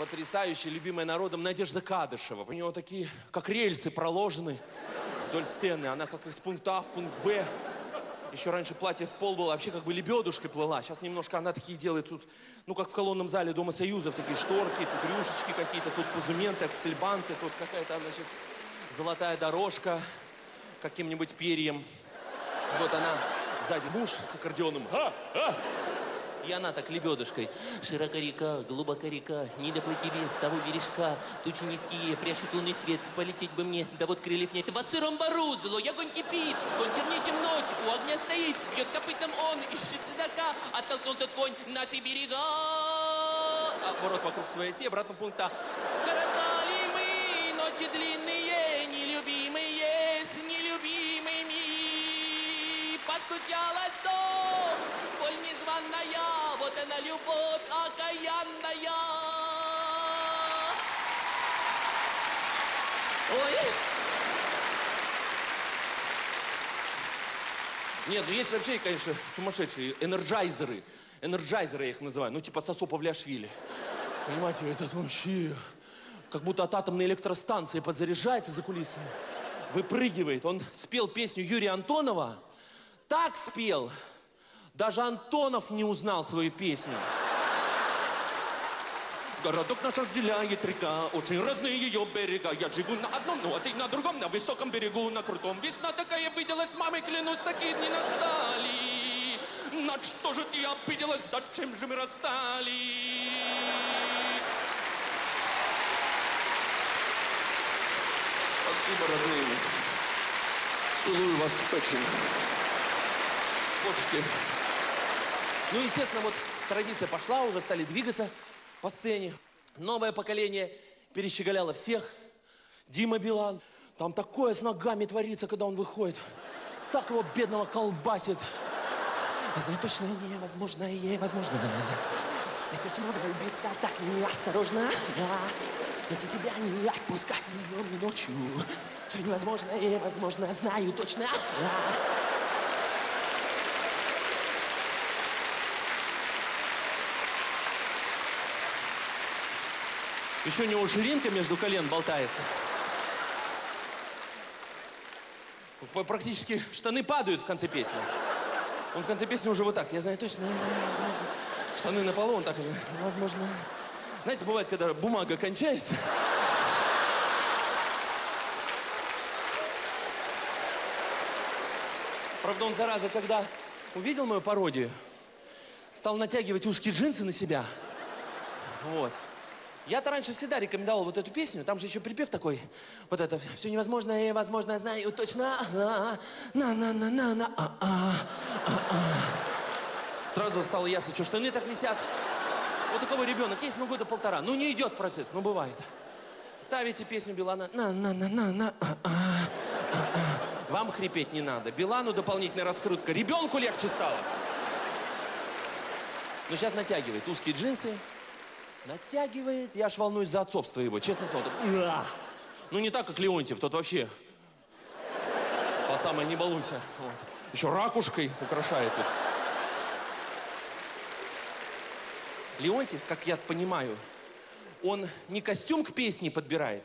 потрясающая, любимая народом Надежда Кадышева. У нее такие, как рельсы, проложены вдоль сцены. Она как из пункта А в пункт Б. Еще раньше платье в пол было, вообще как бы лебедушкой плыла. Сейчас немножко она такие делает тут, ну как в колонном зале Дома Союзов, такие шторки, тут рюшечки какие-то, тут позументы, аксельбанты, тут какая-то, значит, золотая дорожка каким-нибудь перьем. Вот она сзади муж с аккордеоном. А, а! И она так лебедушкой. Широка река, глубока река, не доплыть тебе с того бережка. Тучи низкие, прячут лунный свет, полететь бы мне, да вот крыльев нет. Во сыром бару злой огонь кипит, конь чернее, чем ночь, у огня стоит, бьет копытом он, ищет седока, оттолкнул тот конь наши берега. Оборот вокруг своей оси, обратно пункта. Коротали мы ночи длинные, нелюбимые, с нелюбимыми. Постучалась боль она любовь окаянная. Ой. Нет, ну есть вообще, конечно, сумасшедшие энерджайзеры. Энерджайзеры я их называю, ну типа Сосо Павлиашвили. Понимаете, этот вообще как будто от атомной электростанции подзаряжается за кулисами. Выпрыгивает. Он спел песню Юрия Антонова. Так спел. Даже Антонов не узнал свою песню. Городок наш разделяет река, очень разные ее берега. Я живу на одном, ну а ты на другом, на высоком берегу, на крутом. Весна такая выделась, мамой клянусь, такие дни настали. На что же ты обиделась, зачем же мы расстались? Спасибо, родные. Целую вас в печень. Почки. Ну, естественно, вот традиция пошла, уже стали двигаться по сцене. Новое поколение перещеголяло всех. Дима Билан. Там такое с ногами творится, когда он выходит. Так его бедного колбасит. Я знаю точно невозможно. Сойти с ума влюбиться так неосторожно. Это тебя не отпускать днем, ни ночью. Все невозможно, невозможно, знаю точно. Еще у него ширинка между колен болтается. Практически штаны падают в конце песни. Он в конце песни уже вот так. Я знаю точно, возможно. Штаны на полу, он так возможно. Знаете, бывает, когда бумага кончается. Правда, он, зараза, когда увидел мою пародию, стал натягивать узкие джинсы на себя. Вот. Я-то раньше всегда рекомендовал вот эту песню, там же еще припев такой, вот это, все невозможно и возможно, знаю точно, на-на-на-на-на, а-а, а-а. Сразу стало ясно, что штаны так висят. Вот такого ребенок есть, ну, года полтора, ну, не идет процесс, ну, бывает. Ставите песню Билана, на-на-на-на-на, а-а, а-а. Вам хрипеть не надо, Билану дополнительная раскрутка, ребенку легче стало. Ну, сейчас натягивает узкие джинсы, Натягивает. Я аж волнуюсь за отцовство его, честно слово. Так! Ну, не так, как Леонтьев, тот вообще. По самой не балуйся. Вот. Еще ракушкой украшает тут. Леонтьев, как я понимаю, он не костюм к песне подбирает,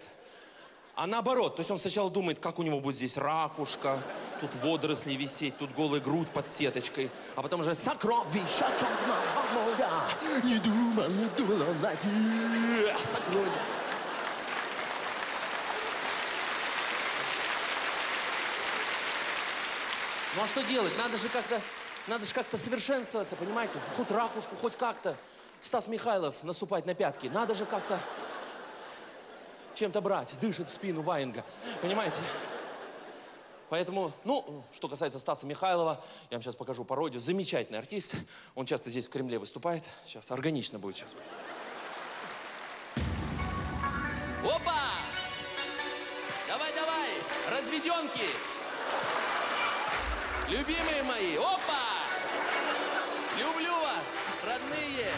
а наоборот. То есть он сначала думает, как у него будет здесь ракушка, тут водоросли висеть, тут голая грудь под сеточкой. А потом уже сокровища черного моря. Не думал, не думал сокровища. Ну а что делать? Надо же как-то, надо же как-то совершенствоваться, понимаете? Хоть ракушку, хоть как-то. Стас Михайлов наступать на пятки. Надо же как-то чем-то брать. Дышит в спину Ваенга. Понимаете? Поэтому, ну, что касается Стаса Михайлова, я вам сейчас покажу пародию. Замечательный артист. Он часто здесь в Кремле выступает. Сейчас органично будет сейчас. Опа! Давай, давай! Разведенки! Любимые мои! Опа! Люблю вас, родные!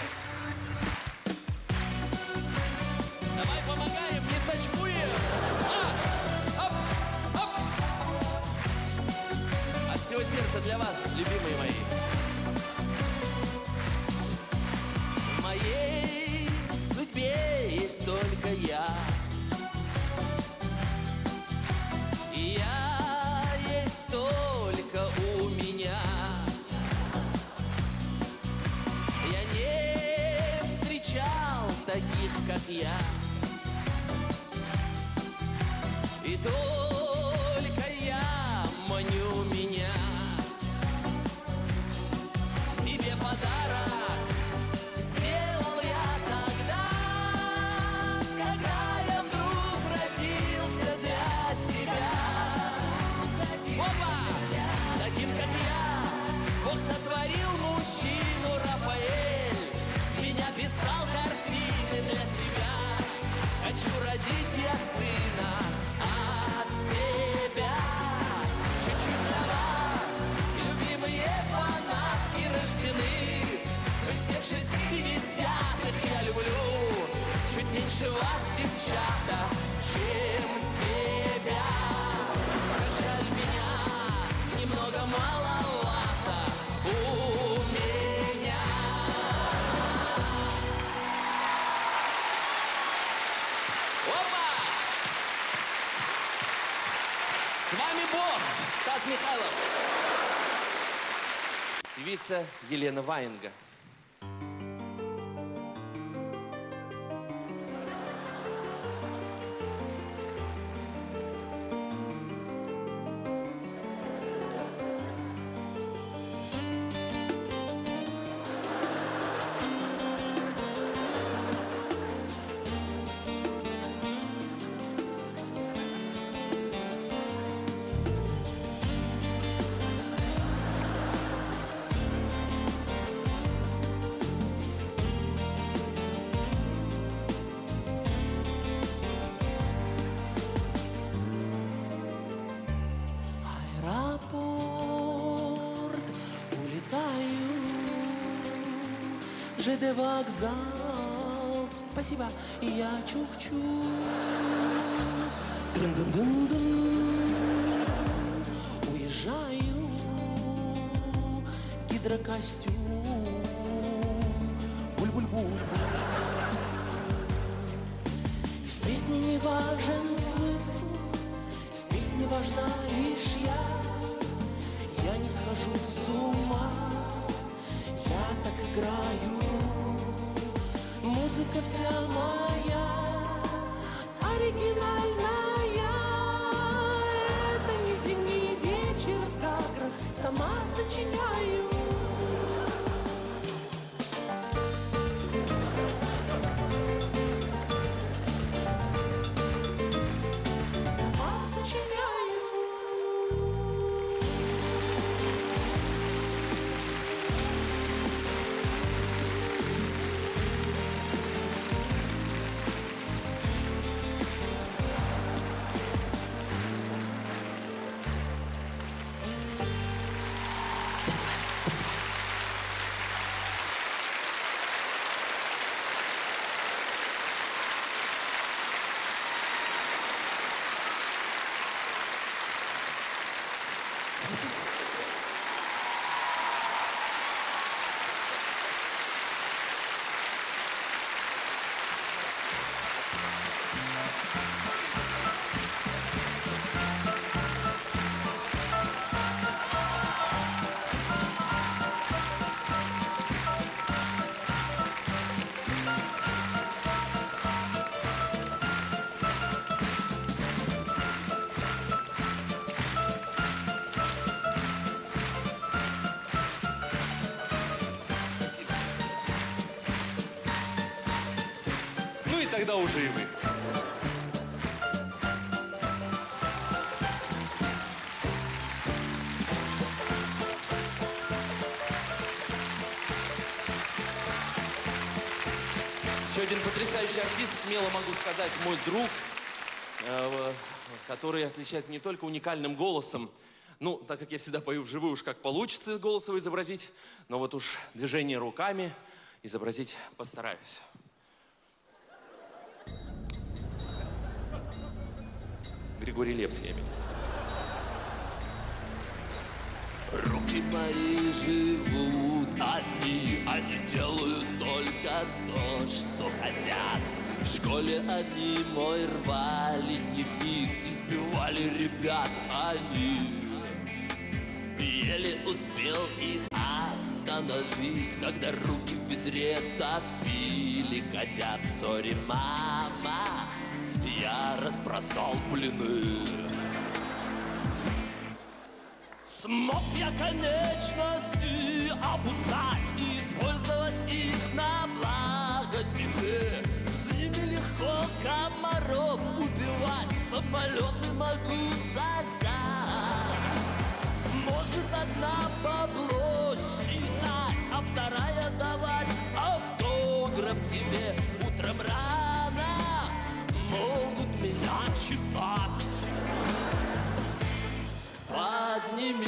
для вас, любимые мои. В моей судьбе есть только я. И я есть только у меня. Я не встречал таких, как я. И то. Певица Елена Ваенга. ЖД вокзал. Спасибо, я чух-чух. Уезжаю, гидрокостюм. of someone. Тогда уже и вы. Еще один потрясающий артист, смело могу сказать, мой друг, э, который отличается не только уникальным голосом, ну, так как я всегда пою вживую, уж как получится голос изобразить, но вот уж движение руками изобразить постараюсь. Григорий Лепс, я имею. Руки мои живут одни, они делают только то, что хотят. В школе они мой рвали дневник, избивали ребят они. Еле успел их остановить Когда руки в ведре топили котят Сори, мама, я разбросал блины. Смог я конечности обуздать И использовать их на благо себе. С ними легко комаров убивать Самолеты могу зажать. Может одна Поднимитесь,